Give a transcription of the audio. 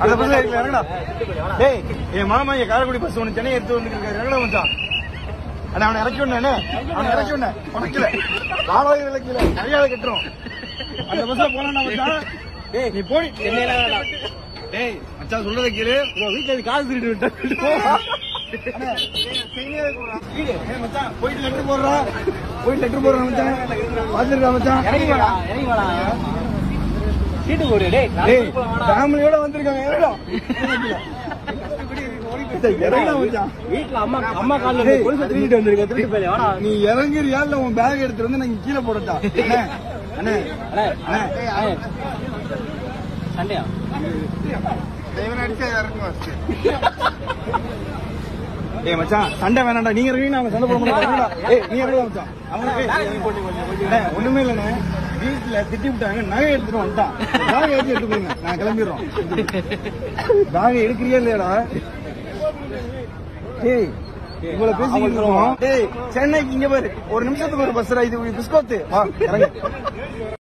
அடுத்த பஸ்ல இறங்குடா. டேய், என் மாமா இங்க காரைக்குடி பஸ் ஒண்ணு சென்னை எடுத்து வந்துருக்காரு இறங்கடா மச்சான். அண்ணா, அவனை இறக்கி விடனே அவனை இறக்கி விடனேன் உனக்குல. ஆளாயிரம் இலக்கில. நிறைய கட்டுறோம். அந்த பஸ்ல போனா மச்சான். டேய் நீ போடி. டேய் மச்சான் சொல்றத கேளு. வீட்டுல கால் திருட்டு விட்டேன் போயிட்டு லெட்டர் போடுறா. போயிட்டு லெட்டர் போடுறா மச்சான். பாத்துருக்கா மச்சான். டேய் ஃபேமிலியோட வந்திருக்காங்க இறங்கடா. இறங்கடா மச்சான். வீட்டுல அம்மா அம்மா கொலுசை திருடிட்டு வந்திருக்க திருட்டு நீ இறங்குறியா இல்ல உன் பேக் எடுத்துட்டு வந்து நான் இங்க கீழே போடட்டா? அண்ணே அண்ணே. சண்டையா? ஏய் மச்சான் சண்டை வேணாம்டா. நீங்க இருக்கீங்க நாங்க சண்டை போட மாட்டோம் ஏய் நீ எவ்வளவு மச்சான். அவனுக்கு அண்ணே, ஒண்ணுமே இல்லண்ணே. வீட்டுல திட்டி விட்டாங்க நகை எடுத்துட்டு வந்துட்டான் பேக் ஏற்றி எடுத்து போங்க நான் கிளம்பிடுறோம். பேக் எடுக்கிறியா இல்லையாடா? ஏய் இவ்வளவு இருக்கோம். டேய் சென்னைக்கு இங்க பாரு. ஒரு நிமிஷத்துக்கு ஒரு பஸ் இது பிஸ்கோத்து. வா இறங்கு.